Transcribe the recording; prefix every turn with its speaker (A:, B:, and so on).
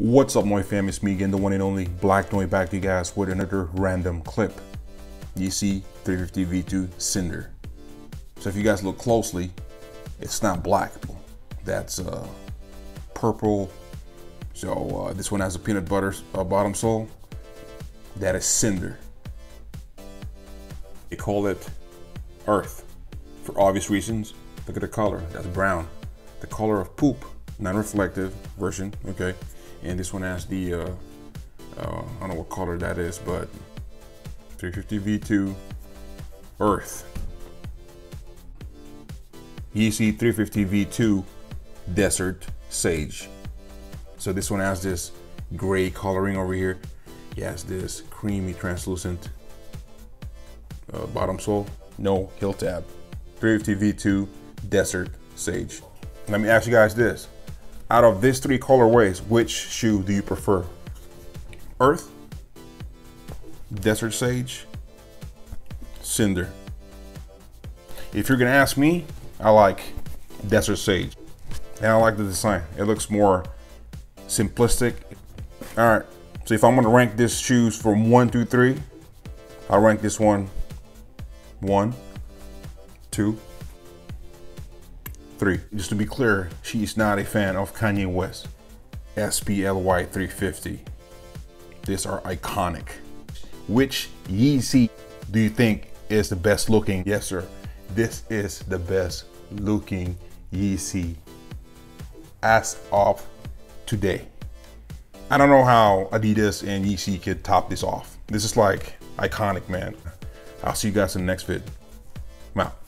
A: What's up, my fam? It's me again, the one and only Black Noise back to you guys with another random clip. Yeezy 350 V2 Cinder. So if you guys look closely, it's not black. That's uh, purple. So uh, this one has a peanut butter uh, bottom sole. That is Cinder. They call it Earth for obvious reasons. Look at the color, that's brown. The color of poop, non-reflective version, okay? And this one has the, uh, uh, I don't know what color that is, but 350 V2 Earth. Yeezy 350 V2 Desert Sage. So this one has this gray coloring over here. It has this creamy translucent uh, bottom sole, no heel tab. 350 V2 Desert Sage. Let me ask you guys this. Out of these three colorways, which shoe do you prefer? Earth, Desert Sage, Cinder. If you're gonna ask me, I like Desert Sage. And I like the design. It looks more simplistic. All right, so if I'm gonna rank these shoes from one through three, I'll rank this one one, two, three. Just to be clear, she's not a fan of Kanye West. SPLY 350. These are iconic. Which Yeezy do you think is the best looking? Yes, sir. This is the best looking Yeezy as of today. I don't know how Adidas and Yeezy could top this off. This is like iconic, man. I'll see you guys in the next vid. I'm out.